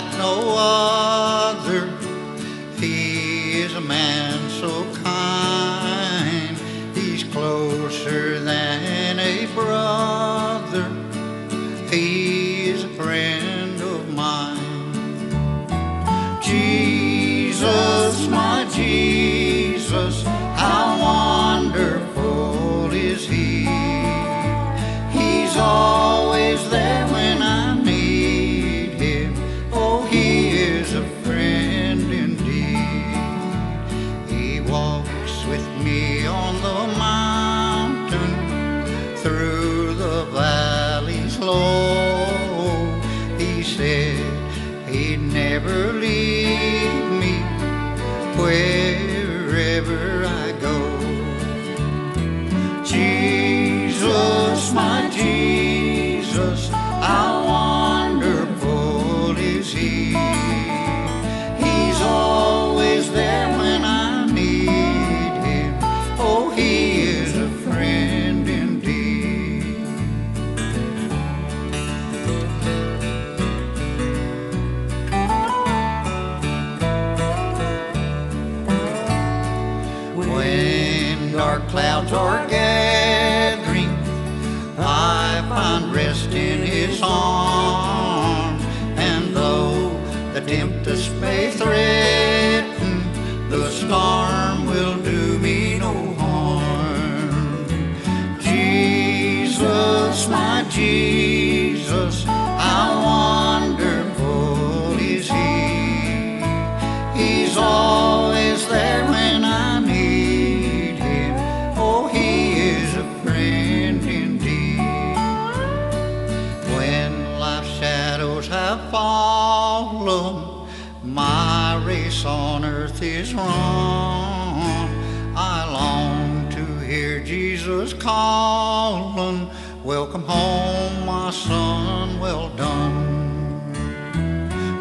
like no other. He is a man so kind, he's closer than a brother. He is a friend of mine. Jesus, my Jesus. Wherever When dark clouds are gathering, I find rest in His arms. And though the tempest may threaten, the storm will do me no harm. Jesus, my Jesus, my race on earth is run. I long to hear Jesus calling, Welcome home, my son, well done.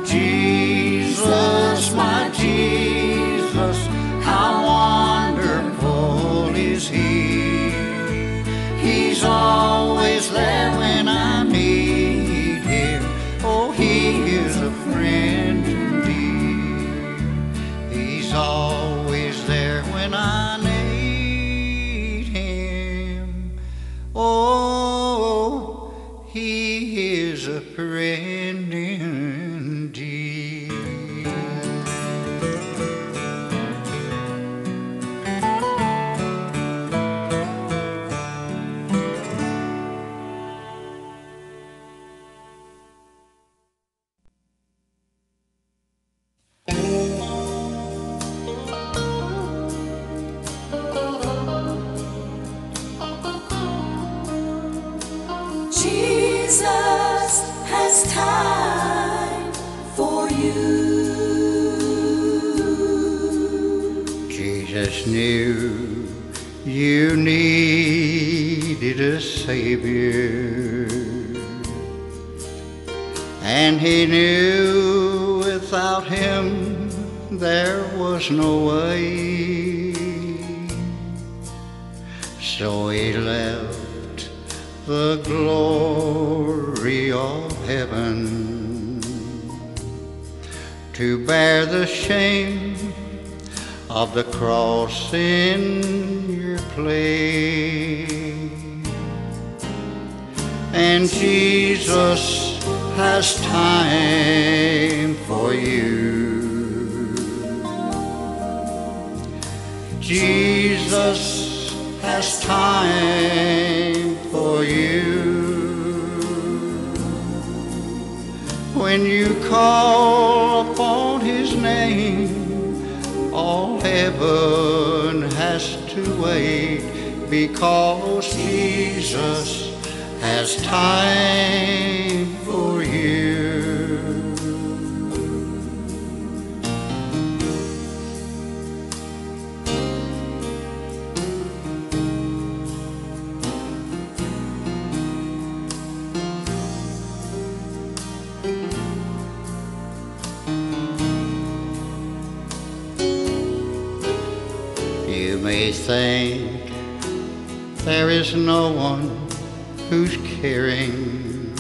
Jesus, my Jesus, how wonderful is He. He's always there always there when I need Him. Oh, He is a friend indeed. Jesus knew you needed a Savior. And he knew without him there was no way. So he left the glory of heaven to bear the shame of the cross in your place. And Jesus has time for you. Jesus has time for you. When you call name, all heaven has to wait because Jesus has time for you. May think there is no one who's caring.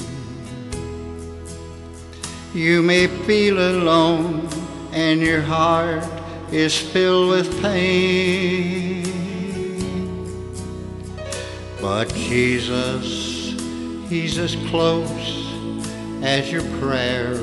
You may feel alone and your heart is filled with pain. But Jesus, He's as close as your prayer